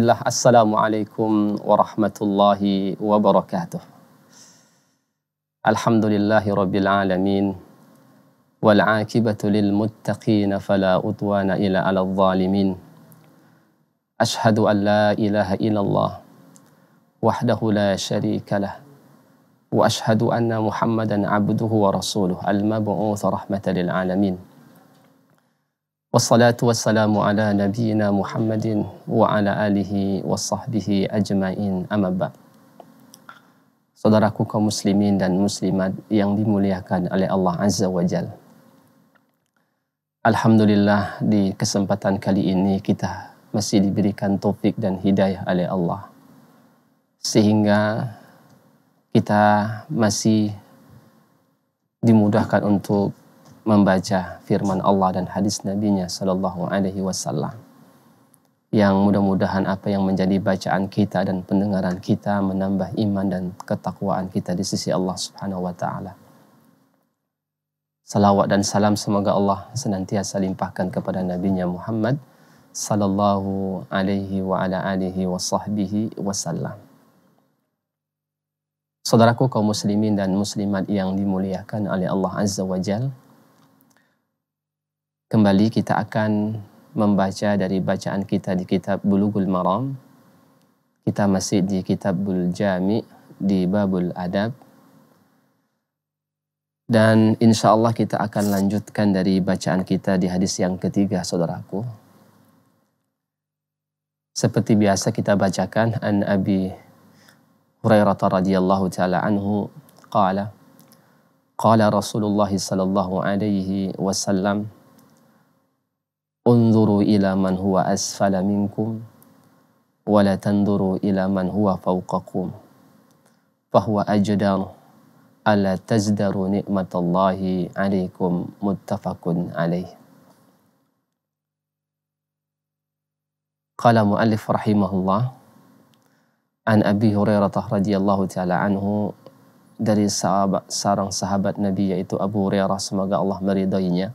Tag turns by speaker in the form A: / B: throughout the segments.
A: Bismillah, Assalamualaikum warahmatullahi wabarakatuh. Alhamdulillahi rabbil alamin. Wal akibatu lil muttaqin fala udwana ila ala zalimin. Ashhadu an la ilaha illallah wahdahu la syarika lah. Wa ashhadu anna Muhammadan abduhu wa rasuluh Wassalatu wassalamu ala nabiyyina Muhammadin wa ala alihi wa sahbihi ajmain amma. Saudaraku kaum muslimin dan muslimat yang dimuliakan oleh Allah Azza wa Jal. Alhamdulillah di kesempatan kali ini kita masih diberikan topik dan hidayah oleh Allah. Sehingga kita masih dimudahkan untuk membaca firman Allah dan hadis Nabi-Nya Sallallahu Alaihi Wasallam yang mudah-mudahan apa yang menjadi bacaan kita dan pendengaran kita menambah iman dan ketakwaan kita di sisi Allah Subhanahu wa taala. Salawat dan salam semoga Allah senantiasa limpahkan kepada Nabi-Nya Muhammad sallallahu alaihi wa ala alihi wa sahbihi wasallam. Saudaraku kaum muslimin dan muslimat yang dimuliakan oleh Allah Azza wa Jalla, Kembali kita akan membaca dari bacaan kita di kitab Bulughul Maram. Kita masih di Kitabul Jami di Babul Adab. Dan insya Allah kita akan lanjutkan dari bacaan kita di hadis yang ketiga, saudaraku. Seperti biasa kita bacakan an Abi Hurairah radhiyallahu taala anhu qala qala Rasulullah sallallahu alaihi wasallam Unzuru ila man huwa asfala minkum wa la tanduru ila man huwa fawqakum fahuwa ajdar ala tazdaru ni'matallahi alaikum muttafaqun alaih Qala muallif rahimahullah an Abi Hurairah radhiyallahu taala anhu dari sahabat seorang sahabat Nabi yaitu Abu Hurairah. Semoga Allah meridainya.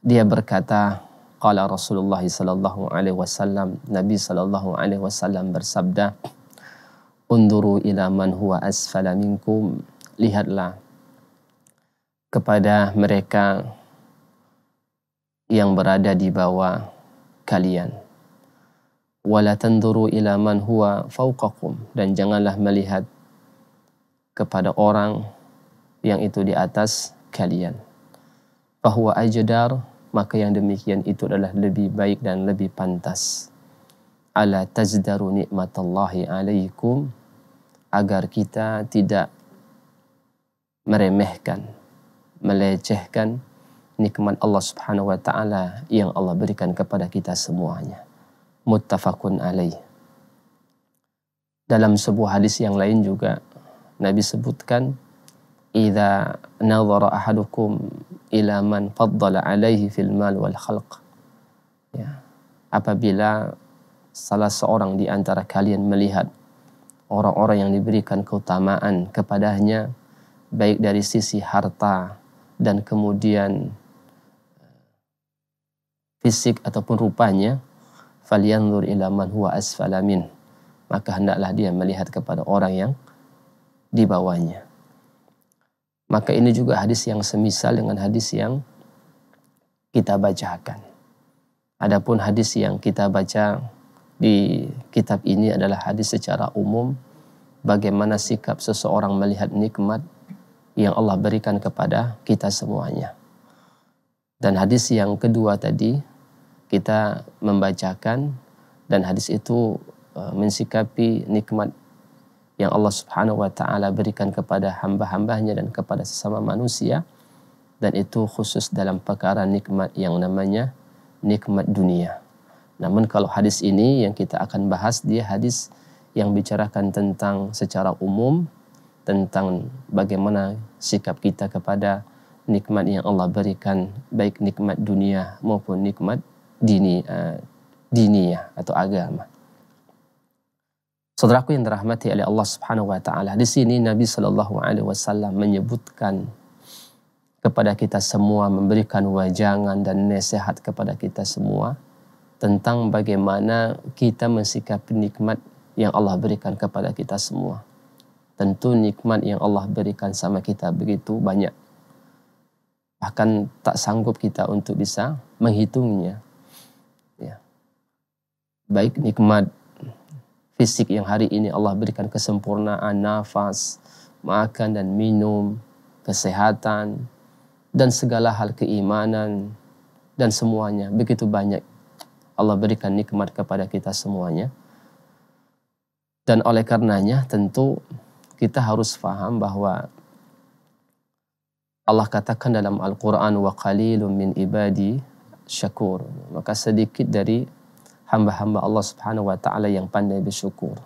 A: Dia berkata Qala Rasulullah sallallahu alaihi wasallam Nabi sallallahu alaihi wasallam bersabda Unduru ila man huwa asfala minkum. Lihatlah kepada mereka yang berada di bawah kalian. Wala tanduru ila man huwa fawqakum. Dan janganlah melihat kepada orang yang itu di atas kalian. Bahwa ajdar maka yang demikian itu adalah lebih baik dan lebih pantas. Ala tazdaru nikmatallahi alaikum agar kita tidak meremehkan, melecehkan nikmat Allah Subhanahu wa taala yang Allah berikan kepada kita semuanya. Muttafaqun alaih. Dalam sebuah hadis yang lain juga Nabi sebutkan idza nazara ahadukum ila man faddala alaihi fil mal wal ya apabila salah seorang di antara kalian melihat orang-orang yang diberikan keutamaan kepadanya baik dari sisi harta dan kemudian fisik ataupun rupanya falyanzur ila man huwa asfalamin maka hendaklah dia melihat kepada orang yang di bawahnya maka ini juga hadis yang semisal dengan hadis yang kita bacakan. Adapun hadis yang kita baca di kitab ini adalah hadis secara umum bagaimana sikap seseorang melihat nikmat yang Allah berikan kepada kita semuanya. Dan hadis yang kedua tadi kita membacakan dan hadis itu uh, mensikapi nikmat yang Allah Subhanahu wa taala berikan kepada hamba-hambanya dan kepada sesama manusia dan itu khusus dalam perkara nikmat yang namanya nikmat dunia. Namun kalau hadis ini yang kita akan bahas dia hadis yang bicarakan tentang secara umum tentang bagaimana sikap kita kepada nikmat yang Allah berikan baik nikmat dunia maupun nikmat dini uh, atau agama. Saudaraku yang dirahmati oleh Allah Subhanahu wa taala. Di sini Nabi Shallallahu alaihi wasallam menyebutkan kepada kita semua memberikan wajangan dan nasihat kepada kita semua tentang bagaimana kita mensikapi nikmat yang Allah berikan kepada kita semua. Tentu nikmat yang Allah berikan sama kita begitu banyak. Bahkan tak sanggup kita untuk bisa menghitungnya. Ya. Baik nikmat fisik yang hari ini Allah berikan kesempurnaan nafas, makan dan minum, kesehatan, dan segala hal keimanan, dan semuanya. Begitu banyak Allah berikan nikmat kepada kita semuanya. Dan oleh karenanya tentu kita harus faham bahwa Allah katakan dalam Al-Quran qalilun min ibadi syakur. Maka sedikit dari hamba-hamba Allah subhanahu wa ta'ala yang pandai bersyukur.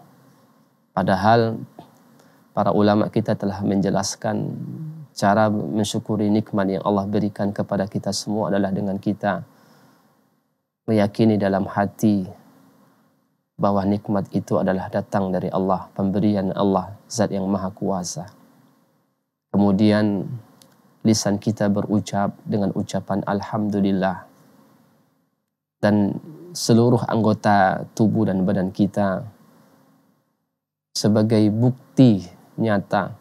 A: Padahal para ulama kita telah menjelaskan cara mensyukuri nikmat yang Allah berikan kepada kita semua adalah dengan kita meyakini dalam hati bahwa nikmat itu adalah datang dari Allah, pemberian Allah, zat yang maha kuasa. Kemudian lisan kita berucap dengan ucapan Alhamdulillah. Dan seluruh anggota tubuh dan badan kita sebagai bukti nyata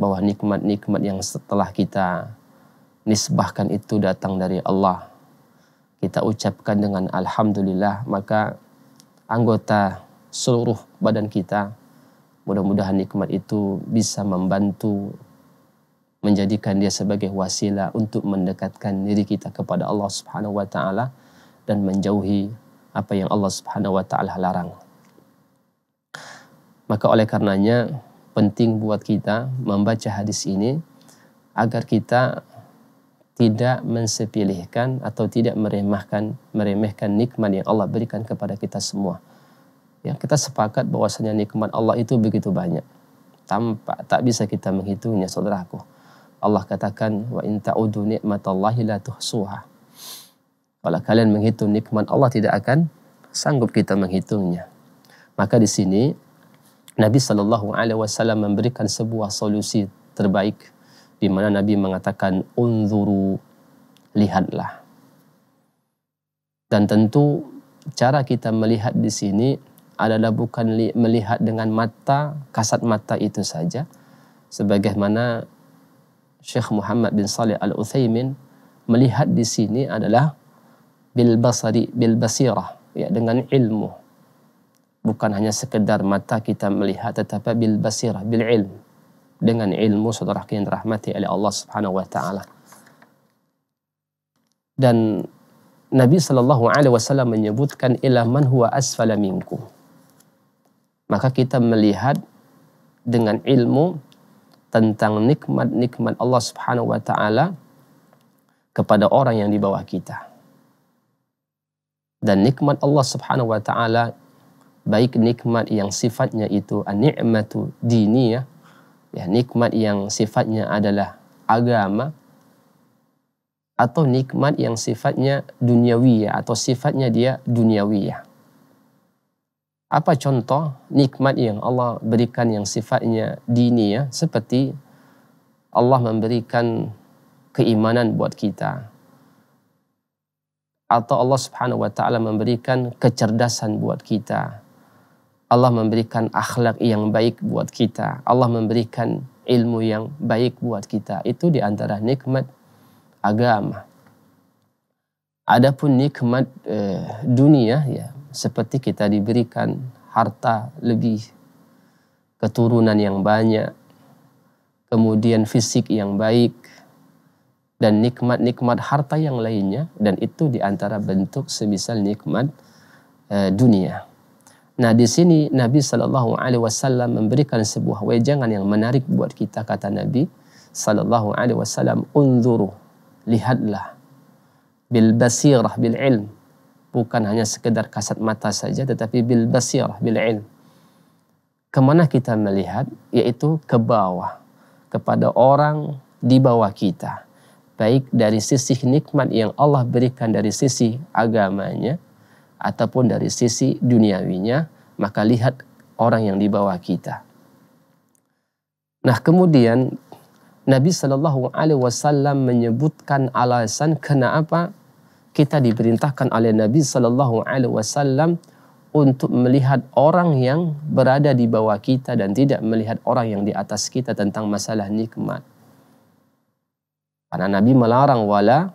A: bahwa nikmat-nikmat yang setelah kita nisbahkan itu datang dari Allah. Kita ucapkan dengan Alhamdulillah, maka anggota seluruh badan kita mudah-mudahan nikmat itu bisa membantu menjadikan dia sebagai wasilah untuk mendekatkan diri kita kepada Allah Subhanahu wa taala dan menjauhi apa yang Allah Subhanahu wa taala larang. Maka oleh karenanya penting buat kita membaca hadis ini agar kita tidak mensepilihkan atau tidak meremehkan meremehkan nikmat yang Allah berikan kepada kita semua. Ya, kita sepakat bahwasanya nikmat Allah itu begitu banyak. Tanpa tak bisa kita menghitungnya saudaraku. Allah katakan wa in ta'udu ni'matallahi la tuhsuha. Kalau kalian menghitung nikmat Allah tidak akan sanggup kita menghitungnya. Maka di sini Nabi Shallallahu Alaihi Wasallam memberikan sebuah solusi terbaik di mana Nabi mengatakan unzuru lihatlah dan tentu cara kita melihat di sini adalah bukan melihat dengan mata kasat mata itu saja sebagaimana Syekh Muhammad bin Saleh Al Utsaimin melihat di sini adalah bil basari bil basirah ya dengan ilmu bukan hanya sekedar mata kita melihat tetapi bil basirah bil ilm dengan ilmu saudara yang dirahmati oleh Allah Subhanahu wa taala. Dan Nabi Shallallahu alaihi wasallam menyebutkan ila man huwa asfala minkum. Maka kita melihat dengan ilmu tentang nikmat-nikmat Allah Subhanahu wa taala kepada orang yang di bawah kita. Dan nikmat Allah Subhanahu wa taala baik nikmat yang sifatnya itu an-ni'matu diniyah ya nikmat yang sifatnya adalah agama atau nikmat yang sifatnya duniawi atau sifatnya dia duniawi Apa contoh nikmat yang Allah berikan yang sifatnya dini ya seperti Allah memberikan keimanan buat kita atau Allah Subhanahu wa taala memberikan kecerdasan buat kita Allah memberikan akhlak yang baik buat kita. Allah memberikan ilmu yang baik buat kita. Itu di antara nikmat agama. Adapun nikmat eh, dunia ya seperti kita diberikan harta lebih, keturunan yang banyak, kemudian fisik yang baik, dan nikmat-nikmat harta yang lainnya dan itu di antara bentuk semisal nikmat eh, dunia. Nah di sini Nabi Shallallahu Alaihi Wasallam memberikan sebuah wejangan yang menarik buat kita kata Nabi Shallallahu Alaihi Wasallam unzuru lihatlah. Bil basirah bil ilm. Bukan hanya sekedar kasat mata saja tetapi bil basirah bil ilm. Ke mana kita melihat? Yaitu ke bawah kepada orang di bawah kita baik dari sisi nikmat yang Allah berikan dari sisi agamanya ataupun dari sisi duniawinya, maka lihat orang yang di bawah kita. Nah, kemudian Nabi Shallallahu Alaihi Wasallam menyebutkan alasan kenapa kita diperintahkan oleh Nabi Sallallahu Alaihi Wasallam untuk melihat orang yang berada di bawah kita dan tidak melihat orang yang di atas kita tentang masalah nikmat. Karena Nabi melarang wala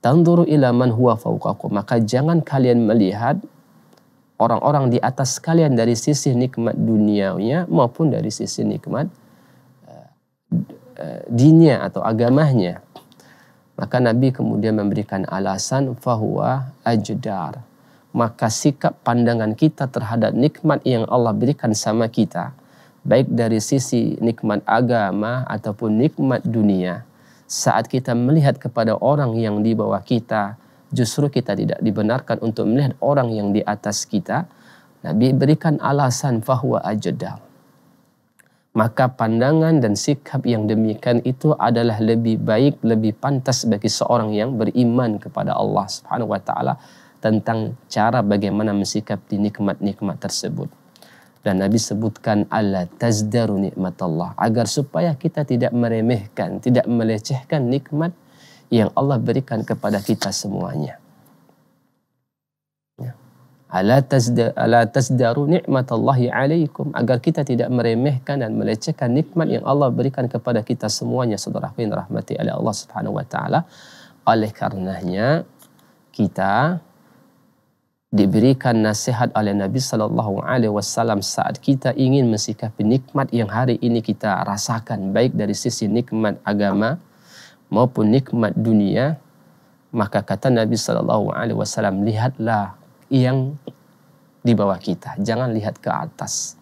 A: tanzuru ila man huwa fawqakum. Maka jangan kalian melihat orang-orang di atas kalian dari sisi nikmat dunianya maupun dari sisi nikmat uh, uh, dinia atau agamanya. Maka Nabi kemudian memberikan alasan fahuwa ajdar maka sikap pandangan kita terhadap nikmat yang Allah berikan sama kita, baik dari sisi nikmat agama ataupun nikmat dunia, saat kita melihat kepada orang yang di bawah kita, justru kita tidak dibenarkan untuk melihat orang yang di atas kita. Nabi berikan alasan bahwa ajdal. Maka pandangan dan sikap yang demikian itu adalah lebih baik, lebih pantas bagi seorang yang beriman kepada Allah Subhanahu wa taala tentang cara bagaimana mensikapi nikmat-nikmat tersebut. Dan Nabi sebutkan Allah tazdaru nikmat Allah agar supaya kita tidak meremehkan, tidak melecehkan nikmat yang Allah berikan kepada kita semuanya. Ya. Ala tazdaru nikmat Allah alaikum agar kita tidak meremehkan dan melecehkan nikmat yang Allah berikan kepada kita semuanya saudara yang rahmati oleh Allah Subhanahu wa taala. Oleh karenanya kita diberikan nasihat oleh Nabi Sallallahu Alaihi Wasallam saat kita ingin mensikapi nikmat yang hari ini kita rasakan baik dari sisi nikmat agama maupun nikmat dunia maka kata Nabi Sallallahu Alaihi Wasallam lihatlah yang di bawah kita jangan lihat ke atas.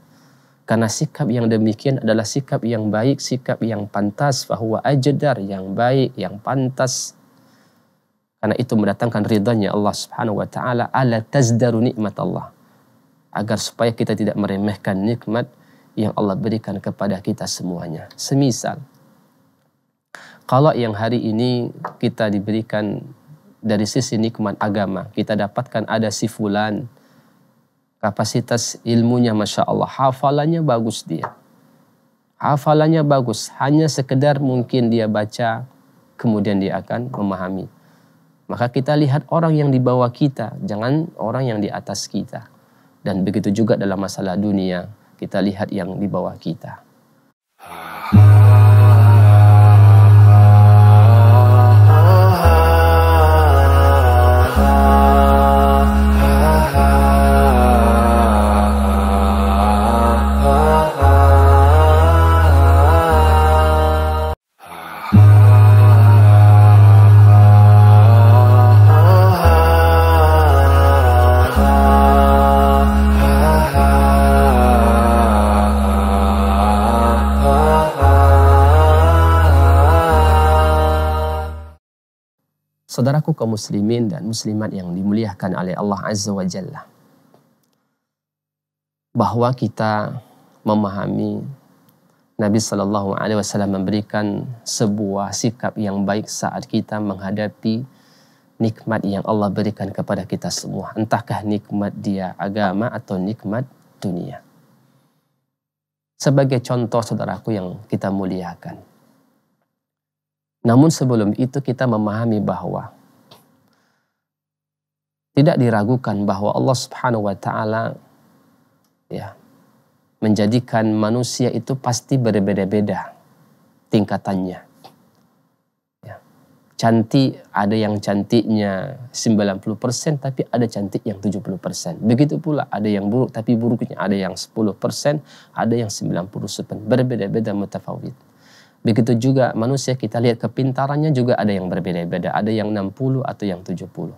A: Karena sikap yang demikian adalah sikap yang baik sikap yang pantas bahwa ajdar yang baik yang pantas karena itu mendatangkan ridhanya Allah Subhanahu wa taala ala tazdaru nikmat Allah. Agar supaya kita tidak meremehkan nikmat yang Allah berikan kepada kita semuanya. Semisal kalau yang hari ini kita diberikan dari sisi nikmat agama, kita dapatkan ada si fulan kapasitas ilmunya Masya Allah, hafalannya bagus dia. Hafalannya bagus, hanya sekedar mungkin dia baca, kemudian dia akan memahami. Maka kita lihat orang yang di bawah kita, jangan orang yang di atas kita. Dan begitu juga dalam masalah dunia, kita lihat yang di bawah kita. Saudaraku kaum muslimin dan muslimat yang dimuliakan oleh Allah Azza wa Jalla. Bahwa kita memahami Nabi Shallallahu Alaihi Wasallam memberikan sebuah sikap yang baik saat kita menghadapi nikmat yang Allah berikan kepada kita semua. Entahkah nikmat dia agama atau nikmat dunia. Sebagai contoh saudaraku yang kita muliakan. Namun sebelum itu kita memahami bahwa tidak diragukan bahwa Allah Subhanahu wa taala ya menjadikan manusia itu pasti berbeda-beda tingkatannya. Ya. Cantik ada yang cantiknya 90% tapi ada cantik yang 70%. Begitu pula ada yang buruk tapi buruknya ada yang 10%, ada yang 90%. Berbeda-beda mutafawid. Begitu juga manusia kita lihat kepintarannya juga ada yang berbeda-beda. Ada yang 60 atau yang 70.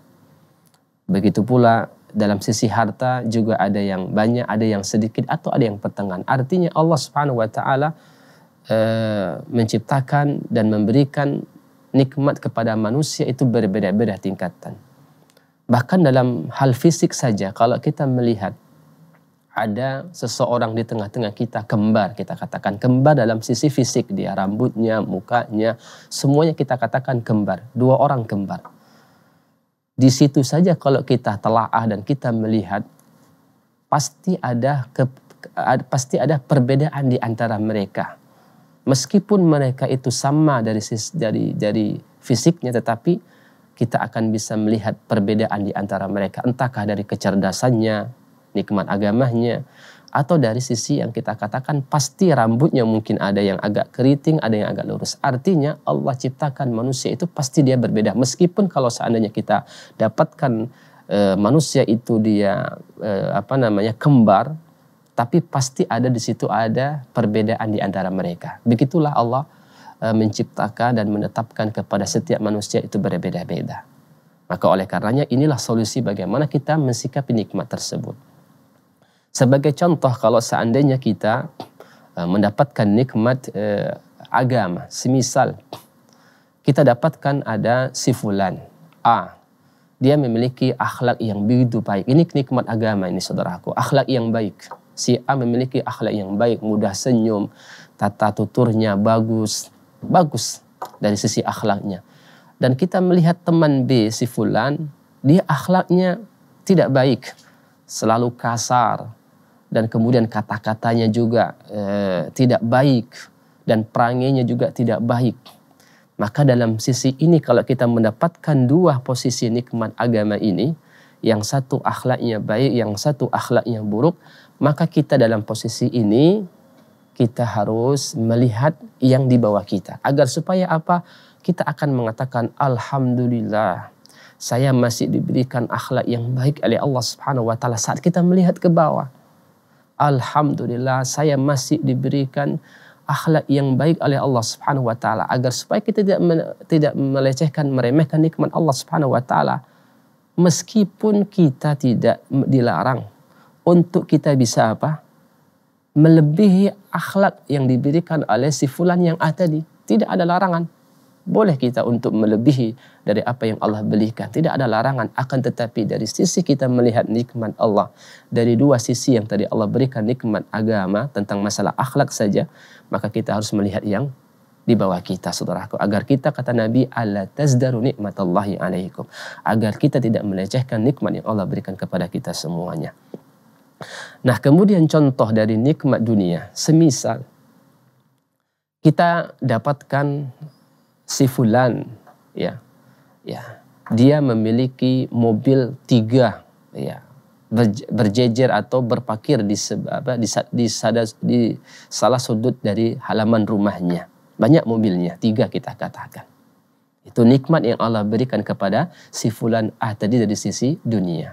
A: Begitu pula dalam sisi harta juga ada yang banyak, ada yang sedikit atau ada yang pertengahan. Artinya Allah Subhanahu wa taala e, menciptakan dan memberikan nikmat kepada manusia itu berbeda-beda tingkatan. Bahkan dalam hal fisik saja kalau kita melihat ada seseorang di tengah-tengah kita kembar kita katakan kembar dalam sisi fisik. Dia rambutnya mukanya semuanya kita katakan kembar. Dua orang kembar. Di situ saja kalau kita telaah dan kita melihat pasti ada ke, pasti ada perbedaan di antara mereka. Meskipun mereka itu sama dari dari dari fisiknya tetapi kita akan bisa melihat perbedaan di antara mereka. Entahkah dari kecerdasannya, nikmat agamanya, atau dari sisi yang kita katakan pasti rambutnya mungkin ada yang agak keriting, ada yang agak lurus. Artinya Allah ciptakan manusia itu pasti dia berbeda. Meskipun kalau seandainya kita dapatkan e, manusia itu dia e, apa namanya kembar, tapi pasti ada di situ ada perbedaan di antara mereka. Begitulah Allah Eh, menciptakan dan menetapkan kepada setiap manusia itu berbeda-beda. Maka oleh karenanya inilah solusi bagaimana kita mensikapi nikmat tersebut. Sebagai contoh kalau seandainya kita eh, mendapatkan nikmat eh, agama, semisal kita dapatkan ada si fulan A, dia memiliki akhlak yang begitu baik. Ini nikmat agama ini saudaraku, akhlak yang baik. Si A memiliki akhlak yang baik, mudah senyum, tata tuturnya bagus, bagus dari sisi akhlaknya. Dan kita melihat teman B si fulan, dia akhlaknya tidak baik, selalu kasar dan kemudian kata-katanya juga eh, tidak baik dan perangainya juga tidak baik. Maka dalam sisi ini kalau kita mendapatkan dua posisi nikmat agama ini, yang satu akhlaknya baik, yang satu akhlaknya buruk, maka kita dalam posisi ini kita harus melihat yang di bawah kita. Agar supaya apa? Kita akan mengatakan Alhamdulillah. Saya masih diberikan akhlak yang baik oleh Allah Subhanahu wa taala saat kita melihat ke bawah. Alhamdulillah saya masih diberikan akhlak yang baik oleh Allah Subhanahu wa taala agar supaya kita tidak tidak melecehkan meremehkan nikmat Allah Subhanahu wa taala meskipun kita tidak dilarang untuk kita bisa apa? melebihi akhlak yang diberikan oleh si fulan yang A tadi. Tidak ada larangan. Boleh kita untuk melebihi dari apa yang Allah berikan. Tidak ada larangan. Akan tetapi dari sisi kita melihat nikmat Allah. Dari dua sisi yang tadi Allah berikan nikmat agama tentang masalah akhlak saja. Maka kita harus melihat yang di bawah kita saudaraku. Agar kita kata Nabi Allah tazdaru nikmatallahi alaikum. Agar kita tidak melecehkan nikmat yang Allah berikan kepada kita semuanya. Nah, kemudian contoh dari nikmat dunia, semisal kita dapatkan si fulan, ya, ya, dia memiliki mobil tiga, ya, berjejer atau berparkir di apa, di, di, di salah sudut dari halaman rumahnya. Banyak mobilnya, tiga kita katakan. Itu nikmat yang Allah berikan kepada si fulan ah tadi dari sisi dunia.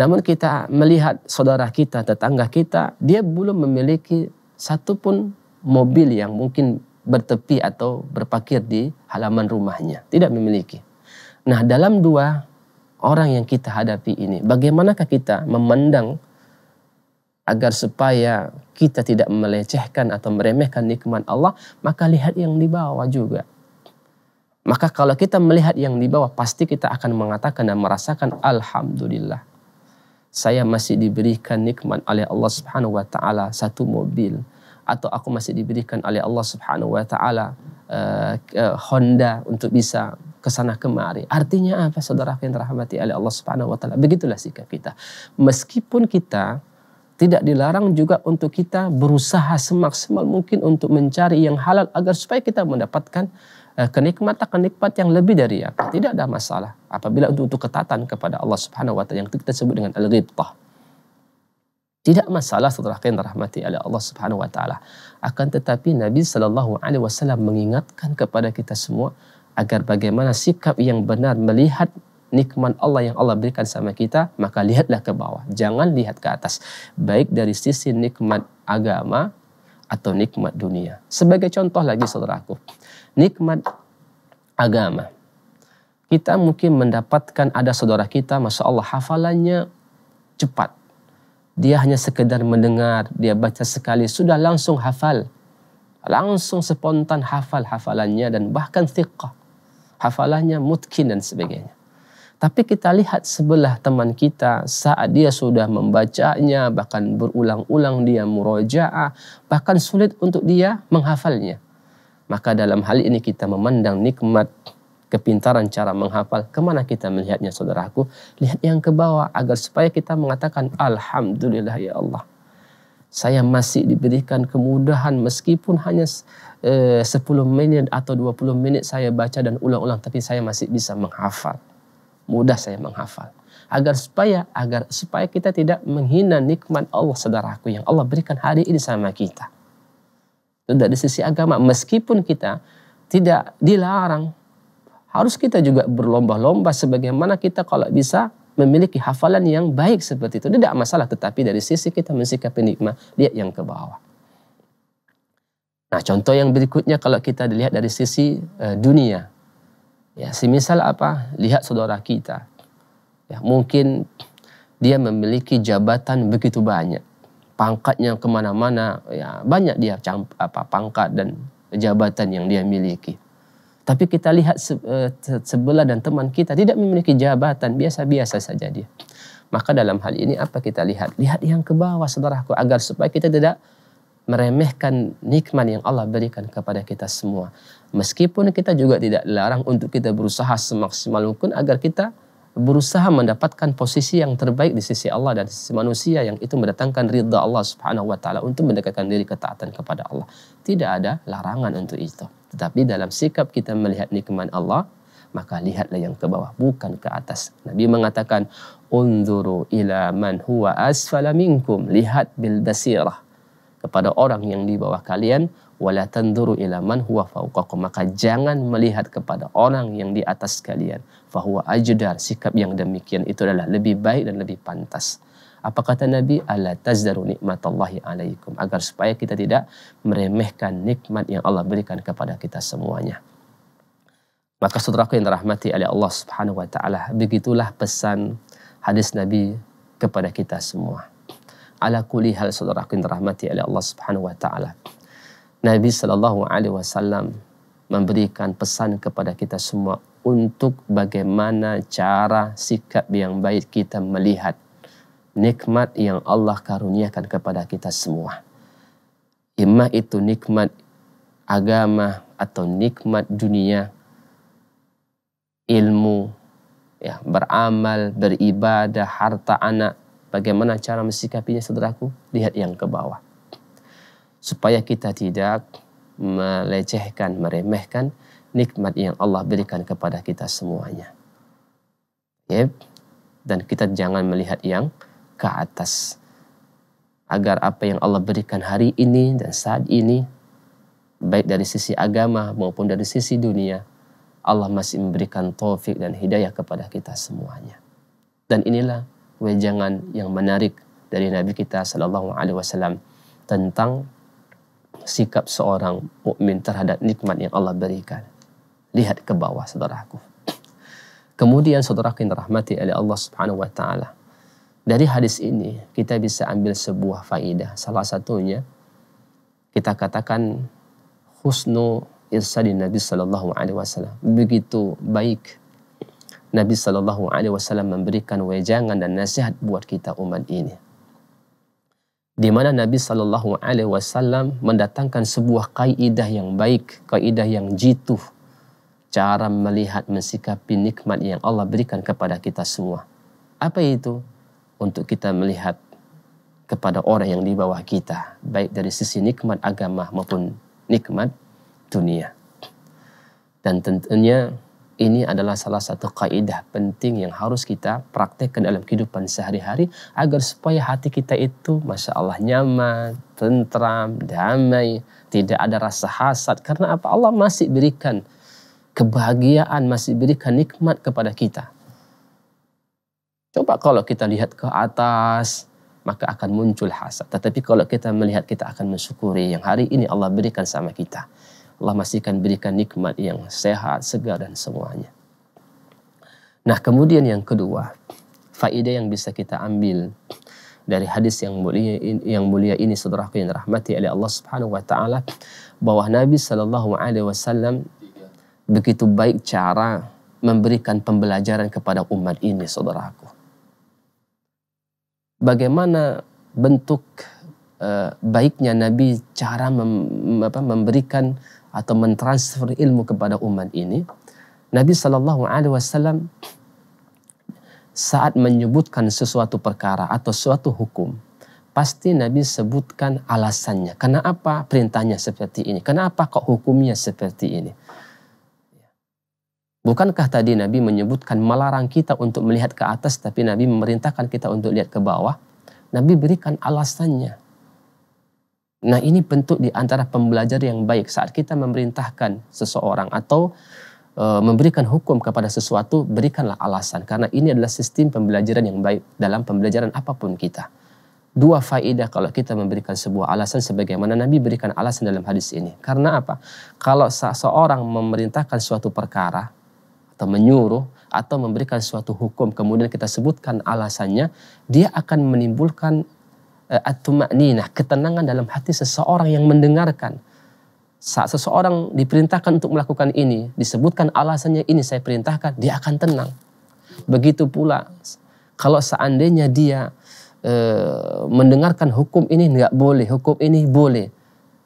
A: Namun kita melihat saudara kita, tetangga kita, dia belum memiliki satu pun mobil yang mungkin bertepi atau berparkir di halaman rumahnya. Tidak memiliki. Nah dalam dua orang yang kita hadapi ini, bagaimanakah kita memandang agar supaya kita tidak melecehkan atau meremehkan nikmat Allah, maka lihat yang di bawah juga. Maka kalau kita melihat yang di bawah, pasti kita akan mengatakan dan merasakan Alhamdulillah saya masih diberikan nikmat oleh Allah Subhanahu wa taala satu mobil atau aku masih diberikan oleh Allah Subhanahu wa taala uh, Honda untuk bisa ke sana kemari. Artinya apa saudara yang terhormati oleh Allah Subhanahu wa taala? Begitulah sikap kita. Meskipun kita tidak dilarang juga untuk kita berusaha semaksimal mungkin untuk mencari yang halal agar supaya kita mendapatkan Eh, kenikmatan-kenikmatan yang lebih dari apa? Tidak ada masalah. Apabila untuk, untuk ketatan kepada Allah Subhanahu wa taala yang kita sebut dengan al-ghibtah. Tidak masalah setelah kalian rahmati oleh Allah Subhanahu wa taala. Akan tetapi Nabi Shallallahu alaihi wasallam mengingatkan kepada kita semua agar bagaimana sikap yang benar melihat nikmat Allah yang Allah berikan sama kita, maka lihatlah ke bawah. Jangan lihat ke atas. Baik dari sisi nikmat agama atau nikmat dunia. Sebagai contoh lagi saudaraku, nikmat agama. Kita mungkin mendapatkan ada saudara kita, Masya Allah hafalannya cepat. Dia hanya sekedar mendengar, dia baca sekali, sudah langsung hafal. Langsung spontan hafal hafalannya dan bahkan thiqah. Hafalannya mutkin dan sebagainya. Tapi kita lihat sebelah teman kita saat dia sudah membacanya, bahkan berulang-ulang dia murojaah, bahkan sulit untuk dia menghafalnya. Maka dalam hal ini kita memandang nikmat kepintaran cara menghafal. Ke mana kita melihatnya saudaraku? Lihat yang ke bawah agar supaya kita mengatakan Alhamdulillah ya Allah. saya masih diberikan kemudahan meskipun hanya eh, 10 menit atau 20 menit saya baca dan ulang-ulang tapi saya masih bisa menghafal. Mudah saya menghafal. Agar supaya agar supaya kita tidak menghina nikmat Allah saudaraku yang Allah berikan hari ini sama kita. Itu dari sisi agama meskipun kita tidak dilarang harus kita juga berlomba-lomba sebagaimana kita kalau bisa memiliki hafalan yang baik seperti itu. Tidak masalah, tetapi dari sisi kita mensikapi nikmat, lihat yang ke bawah. Nah, contoh yang berikutnya kalau kita dilihat dari sisi uh, dunia. Ya, semisal apa? Lihat saudara kita. Ya, mungkin dia memiliki jabatan begitu banyak. Pangkatnya ke mana-mana, ya banyak dia apa pangkat dan jabatan yang dia miliki. Tapi kita lihat eh, sebelah dan teman kita tidak memiliki jabatan, biasa-biasa saja dia. Maka dalam hal ini apa kita lihat? Lihat yang ke bawah saudaraku agar supaya kita tidak meremehkan nikmat yang Allah berikan kepada kita semua. Meskipun kita juga tidak dilarang untuk kita berusaha semaksimal mungkin agar kita berusaha mendapatkan posisi yang terbaik di sisi Allah dan sisi manusia yang itu mendatangkan ridha Allah Subhanahu wa taala untuk mendekatkan diri ketaatan kepada Allah. Tidak ada larangan untuk itu. Tetapi dalam sikap kita melihat nikmat Allah, maka lihatlah yang ke bawah, bukan ke atas. Nabi mengatakan, Unzuru ila man huwa asfala minkum. Lihat bil basirah kepada orang yang di bawah kalian wala tanduru ila man huwa fauqakum maka jangan melihat kepada orang yang di atas kalian fahuwa ajdar sikap yang demikian itu adalah lebih baik dan lebih pantas apa kata Nabi? Allah tazdaru nikmatallahi alaikum. Agar supaya kita tidak meremehkan nikmat yang Allah berikan kepada kita semuanya. Maka saudaraku yang dirahmati oleh Allah subhanahu wa ta'ala. Begitulah pesan hadis Nabi kepada kita semua. Ala kuli hal saudaraku yang dirahmati oleh Allah subhanahu wa ta'ala. Nabi sallallahu alaihi wasallam memberikan pesan kepada kita semua untuk bagaimana cara sikap yang baik kita melihat nikmat yang Allah karuniakan kepada kita semua. Imah itu nikmat agama atau nikmat dunia, ilmu, ya, beramal, beribadah, harta anak. Bagaimana cara mensikapinya saudaraku? Lihat yang ke bawah. Supaya kita tidak melecehkan, meremehkan nikmat yang Allah berikan kepada kita semuanya. Yep. Dan kita jangan melihat yang ke atas. Agar apa yang Allah berikan hari ini dan saat ini, baik dari sisi agama maupun dari sisi dunia, Allah masih memberikan taufik dan hidayah kepada kita semuanya. Dan inilah wejangan yang menarik dari Nabi kita Shallallahu Alaihi Wasallam tentang sikap seorang mukmin terhadap nikmat yang Allah berikan. Lihat ke bawah, saudaraku. Kemudian saudaraku yang dirahmati oleh Allah Subhanahu wa taala. Dari hadis ini kita bisa ambil sebuah faidah. Salah satunya kita katakan husnu irsadin Nabi Sallallahu Alaihi Wasallam. Begitu baik Nabi Sallallahu Alaihi Wasallam memberikan wejangan dan nasihat buat kita umat ini. Di mana Nabi Sallallahu Alaihi Wasallam mendatangkan sebuah kaidah yang baik, kaidah yang jitu, cara melihat mensikapi nikmat yang Allah berikan kepada kita semua. Apa itu? Untuk kita melihat kepada orang yang di bawah kita, baik dari sisi nikmat agama maupun nikmat dunia. Dan tentunya ini adalah salah satu kaidah penting yang harus kita praktekkan dalam kehidupan sehari-hari agar supaya hati kita itu Masya Allah nyaman, tentram, damai, tidak ada rasa hasad. Karena apa? Allah masih berikan kebahagiaan, masih berikan nikmat kepada kita. Coba kalau kita lihat ke atas, maka akan muncul hasad. Tetapi kalau kita melihat, kita akan mensyukuri yang hari ini Allah berikan sama kita. Allah masih akan berikan nikmat yang sehat, segar, dan semuanya. Nah kemudian yang kedua, faedah yang bisa kita ambil dari hadis yang mulia yang mulia ini saudaraku yang rahmati oleh Allah Subhanahu wa taala bahwa Nabi Shallallahu alaihi wasallam begitu baik cara memberikan pembelajaran kepada umat ini saudaraku bagaimana bentuk uh, baiknya Nabi cara mem, apa, memberikan atau mentransfer ilmu kepada umat ini. Nabi Shallallahu Alaihi Wasallam saat menyebutkan sesuatu perkara atau suatu hukum, pasti Nabi sebutkan alasannya. Kenapa perintahnya seperti ini? Kenapa kok hukumnya seperti ini? Bukankah tadi Nabi menyebutkan melarang kita untuk melihat ke atas tapi Nabi memerintahkan kita untuk lihat ke bawah? Nabi berikan alasannya. Nah ini bentuk di antara pembelajar yang baik saat kita memerintahkan seseorang atau e, memberikan hukum kepada sesuatu, berikanlah alasan. Karena ini adalah sistem pembelajaran yang baik dalam pembelajaran apa pun kita. Dua faedah kalau kita memberikan sebuah alasan sebagaimana Nabi berikan alasan dalam hadis ini. Karena apa? Kalau seseorang memerintahkan suatu perkara, atau menyuruh atau memberikan suatu hukum kemudian kita sebutkan alasannya dia akan menimbulkan uh, at-tuma'ninah ketenangan dalam hati seseorang yang mendengarkan. Saat seseorang diperintahkan untuk melakukan ini disebutkan alasannya ini saya perintahkan dia akan tenang. Begitu pula kalau seandainya dia uh, mendengarkan hukum ini nggak boleh hukum ini boleh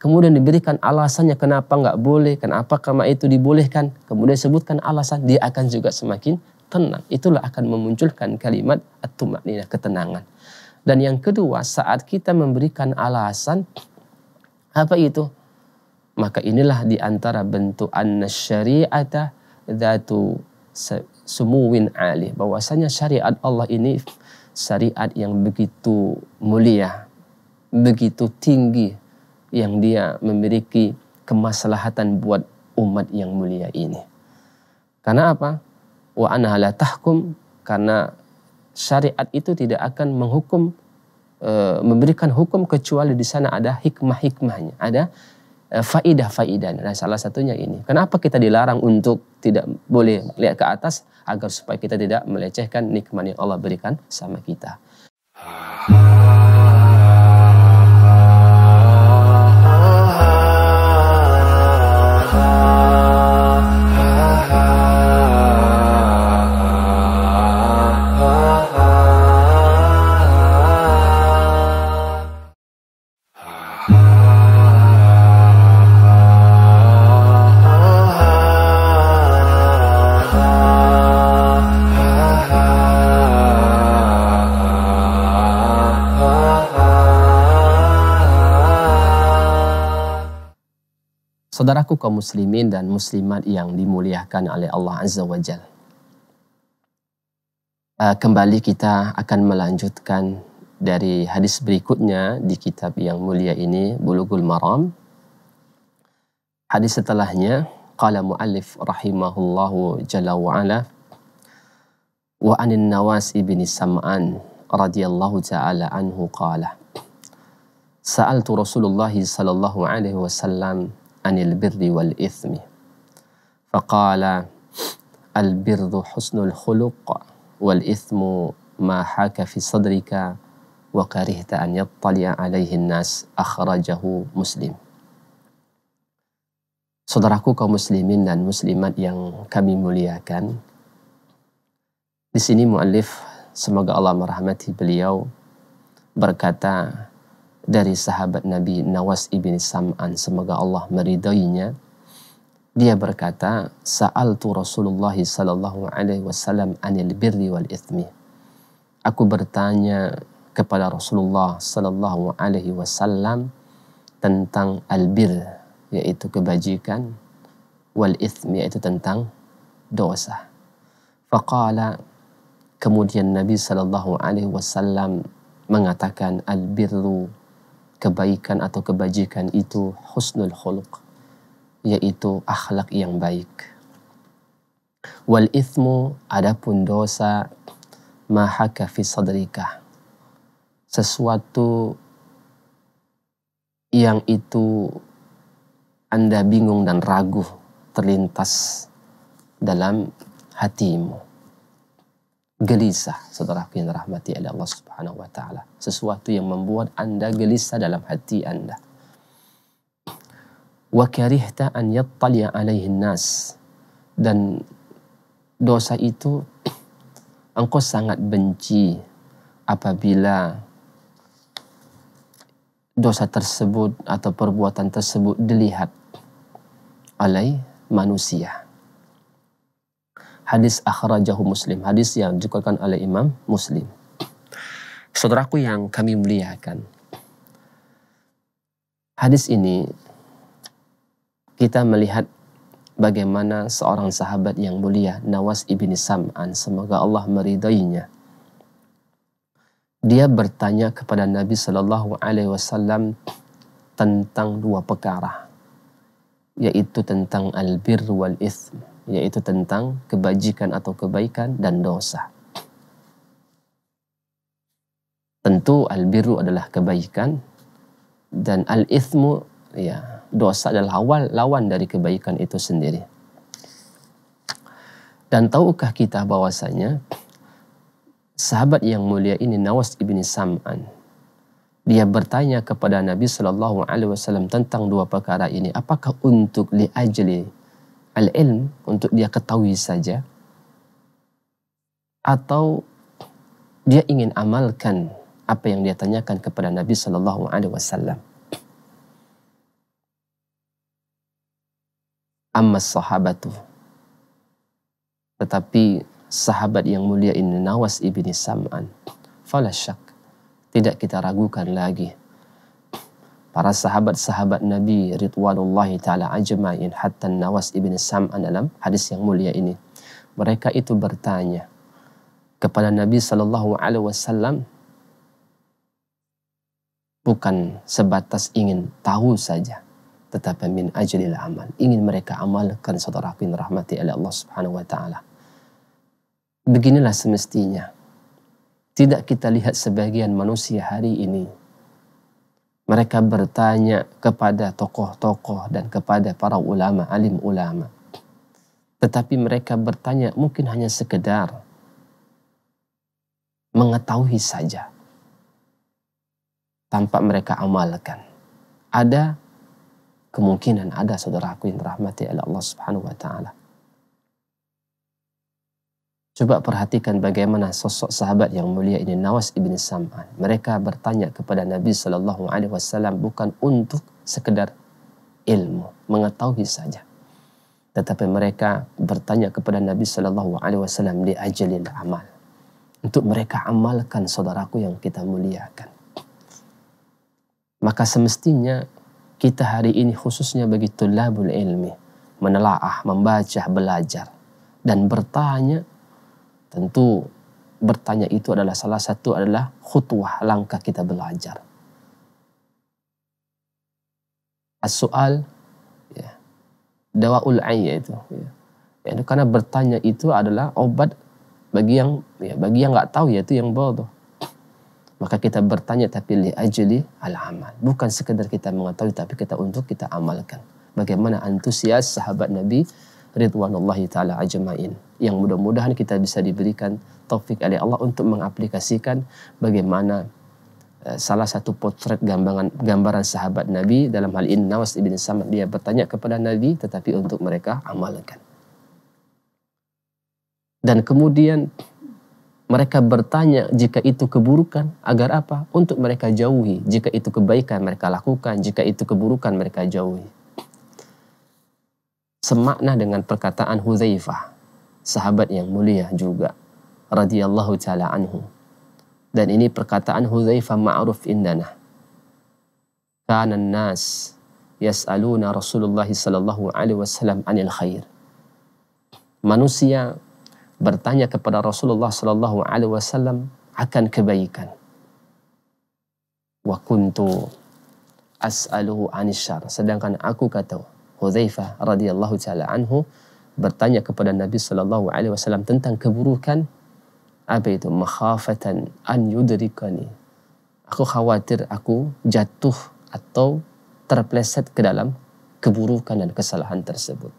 A: kemudian diberikan alasannya kenapa nggak boleh, kenapa kama itu dibolehkan, kemudian sebutkan alasan, dia akan juga semakin tenang. Itulah akan memunculkan kalimat at-tumanina, ketenangan. Dan yang kedua, saat kita memberikan alasan, apa itu? Maka inilah di antara bentuk anna syari'ata dhatu sumuwin ali. Bahwasanya syariat Allah ini syariat yang begitu mulia, begitu tinggi, yang dia memiliki kemaslahatan buat umat yang mulia ini. Karena apa? Wa anha tahkum karena syariat itu tidak akan menghukum e, memberikan hukum kecuali di sana ada hikmah-hikmahnya, ada e, faidah-faidahnya. Dan salah satunya ini. Kenapa kita dilarang untuk tidak boleh lihat ke atas agar supaya kita tidak melecehkan nikmat yang Allah berikan sama kita. Saudaraku kaum muslimin dan muslimat yang dimuliakan oleh Allah Azza wa Jal. Uh, kembali kita akan melanjutkan dari hadis berikutnya di kitab yang mulia ini Bulughul Maram. Hadis setelahnya qala muallif rahimahullahu jalla wa ala wa anin Nawas ibni Sam'an radhiyallahu taala anhu qala Sa'altu Rasulullah sallallahu alaihi wasallam Faqala al birru husnul khuluq wal ithmu ma haka fi sadrika wa karihta an yattali'a alaihi nas akhrajahu muslim. Saudaraku kaum muslimin dan muslimat yang kami muliakan. Di sini muallif semoga Allah merahmati beliau berkata dari sahabat Nabi Nawas ibn Sam'an semoga Allah meridainya. Dia berkata sa'altu Rasulullah sallallahu alaihi wasallam anil birri wal ithmi. Aku bertanya kepada Rasulullah sallallahu alaihi wasallam tentang albir yaitu kebajikan wal ithmi yaitu tentang dosa. Faqala kemudian Nabi sallallahu alaihi wasallam mengatakan albirru kebaikan atau kebajikan itu husnul khuluq yaitu akhlak yang baik. Wal ithmu adapun dosa mahaka fi sadrika. Sesuatu yang itu anda bingung dan ragu terlintas dalam hatimu gelisah saudara yang rahmati oleh Allah Subhanahu wa taala. Sesuatu yang membuat Anda gelisah dalam hati Anda. Wa karihta an yattali alaihi nas dan dosa itu engkau sangat benci apabila dosa tersebut atau perbuatan tersebut dilihat oleh manusia hadis akhrajahu muslim. Hadis yang dikeluarkan oleh imam muslim. Saudaraku yang kami muliakan Hadis ini kita melihat bagaimana seorang sahabat yang mulia Nawas ibni Sam'an semoga Allah meridainya. Dia bertanya kepada Nabi Shallallahu Alaihi Wasallam tentang dua perkara yaitu tentang albir wal ithm yaitu tentang kebajikan atau kebaikan dan dosa tentu albiru adalah kebaikan dan al ithmu ya dosa adalah awal lawan dari kebaikan itu sendiri. Dan tahukah kita bahwasanya sahabat yang mulia ini Nawas ibni Sam'an dia bertanya kepada Nabi Shallallahu Alaihi Wasallam tentang dua perkara ini. Apakah untuk li ajli al ilm untuk dia ketahui saja, atau dia ingin amalkan apa yang dia tanyakan kepada Nabi Shallallahu Alaihi Wasallam? amma sahabatu. Tetapi sahabat yang mulia ini Nawas ibni Sam'an. Fala syak. Tidak kita ragukan lagi. Para sahabat-sahabat Nabi Ridwanullahi ta'ala ajma'in hatta Nawas ibni Sam'an dalam hadis yang mulia ini. Mereka itu bertanya kepada Nabi Sallallahu Alaihi Wasallam bukan sebatas ingin tahu saja, tetapi min ajlil amal. Ingin mereka amalkan saudaraku yang rahmati oleh Allah Subhanahu wa taala. Beginilah semestinya. Tidak kita lihat sebagian manusia hari ini. Mereka bertanya kepada tokoh-tokoh dan kepada para ulama, alim ulama. Tetapi mereka bertanya mungkin hanya sekedar mengetahui saja tanpa mereka amalkan. Ada kemungkinan ada saudaraku yang dirahmati Allah Subhanahu wa taala. Coba perhatikan bagaimana sosok sahabat yang mulia ini Nawas ibn Sam'an. Mereka bertanya kepada Nabi Shallallahu Alaihi Wasallam bukan untuk sekedar ilmu, mengetahui saja. Tetapi mereka bertanya kepada Nabi Shallallahu Alaihi Wasallam di ajalil amal. Untuk mereka amalkan saudaraku yang kita muliakan. Maka semestinya kita hari ini khususnya bagi tulabul ilmi menelaah, membaca, belajar dan bertanya tentu bertanya itu adalah salah satu adalah khutwah langkah kita belajar. As-soal ya, dawaul ain itu ya. ya. karena bertanya itu adalah obat bagi yang ya, bagi yang nggak tahu yaitu yang bodoh maka kita bertanya tapi li ajli al amal. Bukan sekedar kita mengetahui tapi kita untuk kita amalkan. Bagaimana antusias sahabat Nabi ridwanullahi taala ajmain yang mudah-mudahan kita bisa diberikan taufik oleh Allah untuk mengaplikasikan bagaimana uh, salah satu potret gambaran gambaran sahabat Nabi dalam hal ini Nawas ibn Samad dia bertanya kepada Nabi tetapi untuk mereka amalkan. Dan kemudian mereka bertanya jika itu keburukan agar apa? Untuk mereka jauhi. Jika itu kebaikan mereka lakukan, jika itu keburukan mereka jauhi. Semakna dengan perkataan Hudzaifah, sahabat yang mulia juga radhiyallahu taala anhu. Dan ini perkataan Hudzaifah ma'ruf indana. Kana nas yas'aluna Rasulullah sallallahu alaihi wasallam anil khair. Manusia bertanya kepada Rasulullah Sallallahu Alaihi Wasallam akan kebaikan. Wa kuntu as'aluhu anisyar. Sedangkan aku kata Hudzaifah radhiyallahu taala anhu bertanya kepada Nabi Sallallahu Alaihi Wasallam tentang keburukan apa itu makhafatan an yudrikani. Aku khawatir aku jatuh atau terpleset ke dalam keburukan dan kesalahan tersebut.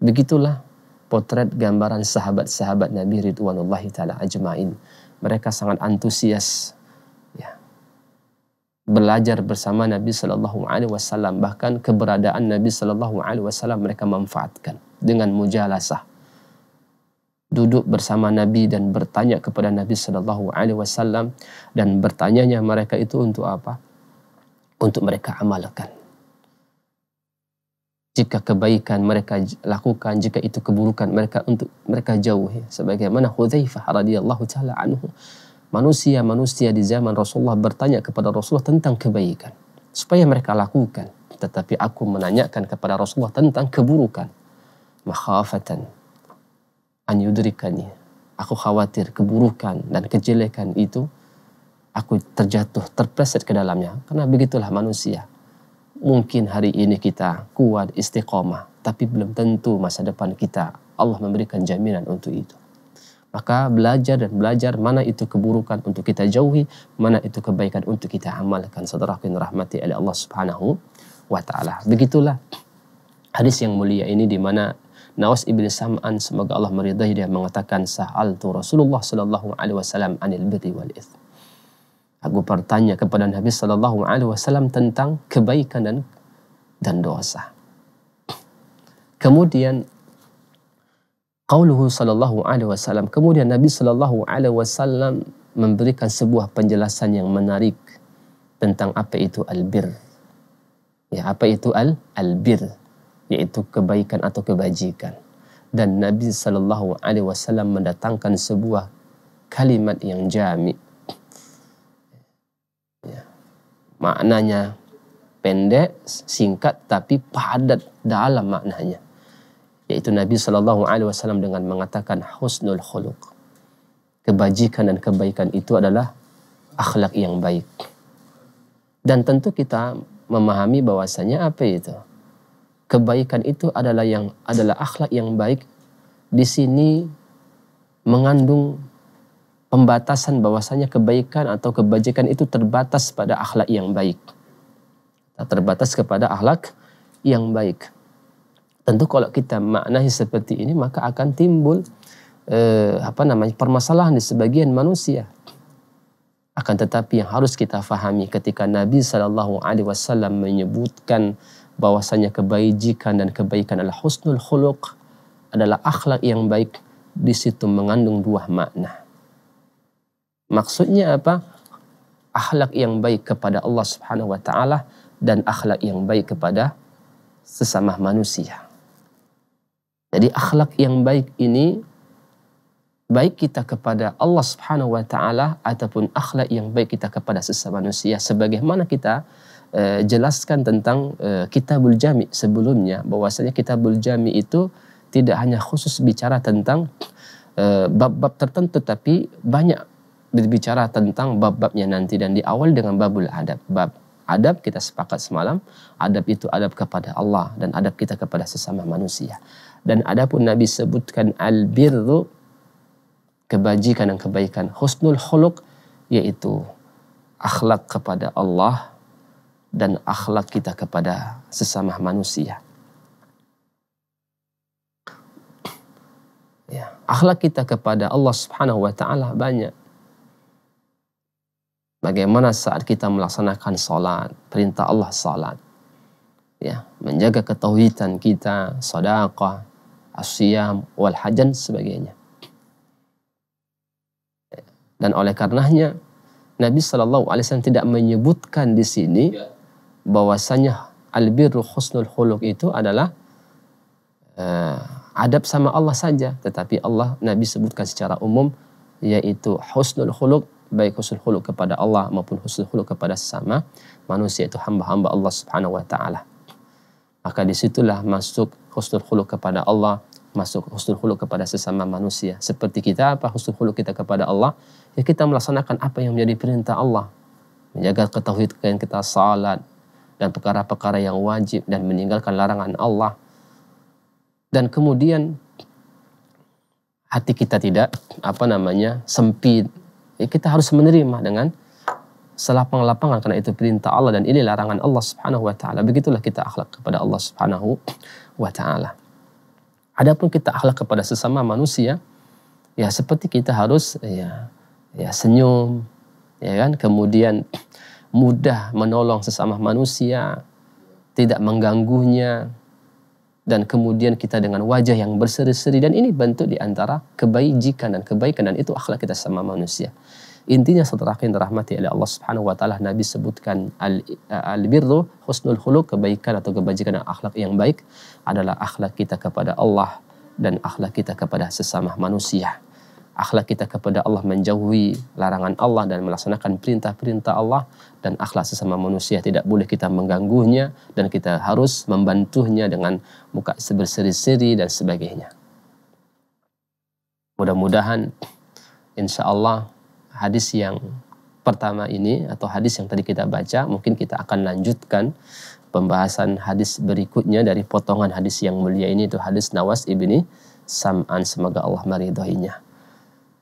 A: Begitulah potret gambaran sahabat-sahabat Nabi Ridwanullahi taala ajmain. Mereka sangat antusias. Belajar bersama Nabi Shallallahu alaihi wasallam bahkan keberadaan Nabi Shallallahu alaihi wasallam mereka manfaatkan dengan mujalasah. Duduk bersama Nabi dan bertanya kepada Nabi Shallallahu alaihi wasallam dan bertanyanya mereka itu untuk apa? Untuk mereka amalkan jika kebaikan mereka lakukan jika itu keburukan mereka untuk mereka jauhi sebagaimana Hudzaifah radhiyallahu taala anhu manusia-manusia di zaman Rasulullah bertanya kepada Rasulullah tentang kebaikan supaya mereka lakukan. Tetapi aku menanyakan kepada Rasulullah tentang keburukan. Makhafatan an yudrikani. Aku khawatir keburukan dan kejelekan itu aku terjatuh, terpleset ke dalamnya. Karena begitulah manusia. Mungkin hari ini kita kuat istiqomah, tapi belum tentu masa depan kita Allah memberikan jaminan untuk itu. Maka belajar dan belajar mana itu keburukan untuk kita jauhi, mana itu kebaikan untuk kita amalkan. Saudaraku yang rahmati oleh Allah Subhanahu wa taala. Begitulah hadis yang mulia ini di mana Nawas ibn Sam'an semoga Allah meridai dia mengatakan sa'altu Rasulullah sallallahu alaihi wasallam anil birri wal itsm. Aku bertanya kepada Nabi sallallahu alaihi wasallam tentang kebaikan dan dan dosa. Kemudian Qauluhu sallallahu alaihi wasallam. Kemudian Nabi sallallahu alaihi wasallam memberikan sebuah penjelasan yang menarik tentang apa itu albir. Ya, apa itu al albir? Yaitu kebaikan atau kebajikan. Dan Nabi sallallahu alaihi wasallam mendatangkan sebuah kalimat yang jami. Ya. Maknanya pendek, singkat tapi padat dalam maknanya yaitu Nabi Shallallahu Alaihi Wasallam dengan mengatakan husnul khuluq. Kebajikan dan kebaikan itu adalah akhlak yang baik. Dan tentu kita memahami bahwasanya apa itu? Kebaikan itu adalah yang adalah akhlak yang baik. Di sini mengandung pembatasan bahwasanya kebaikan atau kebajikan itu terbatas pada akhlak yang baik. Terbatas kepada akhlak yang baik Tentu kalau kita maknai seperti ini maka akan timbul eh, apa namanya permasalahan di sebagian manusia. Akan tetapi yang harus kita fahami ketika Nabi Shallallahu Alaihi Wasallam menyebutkan bahwasanya kebajikan dan kebaikan adalah husnul khuluq adalah akhlak yang baik di situ mengandung dua makna. Maksudnya apa? Akhlak yang baik kepada Allah Subhanahu wa taala dan akhlak yang baik kepada sesama manusia. Jadi akhlak yang baik ini baik kita kepada Allah Subhanahu wa taala ataupun akhlak yang baik kita kepada sesama manusia. Sebagaimana kita uh, jelaskan tentang uh, Kitabul Jami sebelumnya bahwasanya Kitabul Jami itu tidak hanya khusus bicara tentang uh, bab-bab tertentu tapi banyak berbicara tentang bab-babnya nanti. Dan di awal dengan babul adab. Bab adab kita sepakat semalam adab itu adab kepada Allah dan adab kita kepada sesama manusia dan adapun Nabi sebutkan al-birru kebajikan dan kebaikan. Husnul khuluq yaitu akhlak kepada Allah dan akhlak kita kepada sesama manusia. Ya, akhlak kita kepada Allah Subhanahu wa taala banyak. Bagaimana saat kita melaksanakan salat, perintah Allah salat. Ya, menjaga ketauhidan kita, sedekah, asyam, wal hajan sebagainya. Dan oleh karenanya Nabi Shallallahu Alaihi Wasallam tidak menyebutkan di sini ya. bahwasanya albirru husnul khuluq itu adalah uh, adab sama Allah saja, tetapi Allah Nabi sebutkan secara umum yaitu husnul khuluq baik husnul khuluq kepada Allah maupun husnul khuluq kepada sesama manusia itu hamba-hamba Allah Subhanahu wa taala. Maka di situlah masuk husnul khuluq kepada Allah, masuk husnul khuluq kepada sesama manusia. Seperti kita apa husnul khuluq kita kepada Allah? Ya kita melaksanakan apa yang menjadi perintah Allah. Menjaga ketauhidan kita salat dan perkara-perkara yang wajib dan meninggalkan larangan Allah. Dan kemudian hati kita tidak apa namanya sempit. Ya, kita harus menerima dengan selapang-lapangan karena itu perintah Allah dan ini larangan Allah Subhanahu wa taala. Begitulah kita akhlak kepada Allah Subhanahu wa taala. Adapun kita akhlak kepada sesama manusia, ya seperti kita harus ya, ya senyum, ya kan, kemudian mudah menolong sesama manusia, tidak mengganggunya, dan kemudian kita dengan wajah yang berseri-seri dan ini bentuk di antara kebajikan dan kebaikan dan itu akhlak kita sama manusia. Intinya setelah yang dirahmati oleh Allah Subhanahu wa taala Nabi sebutkan al, al birru husnul khuluq kebaikan atau kebajikan dan akhlak yang baik adalah akhlak kita kepada Allah dan akhlak kita kepada sesama manusia. akhlak kita kepada Allah menjauhi larangan Allah dan melaksanakan perintah-perintah Allah dan akhlak sesama manusia tidak boleh kita mengganggunya dan kita harus membantunya dengan muka berseri-seri dan sebagainya. Mudah-mudahan insya Allah hadis yang pertama ini atau hadis yang tadi kita baca mungkin kita akan lanjutkan pembahasan hadis berikutnya dari potongan hadis yang mulia ini itu hadis Nawas ibni Sam'an semoga Allah meridhoinya.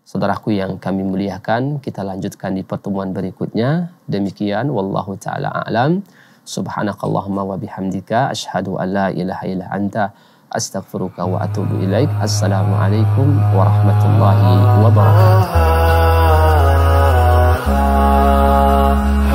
A: Saudaraku yang kami muliakan, kita lanjutkan di pertemuan berikutnya. Demikian wallahu taala a'lam. Subhanakallahumma wa bihamdika asyhadu an la ilaha illa anta astaghfiruka wa atubu ilaik. Assalamualaikum warahmatullahi wabarakatuh. Ah.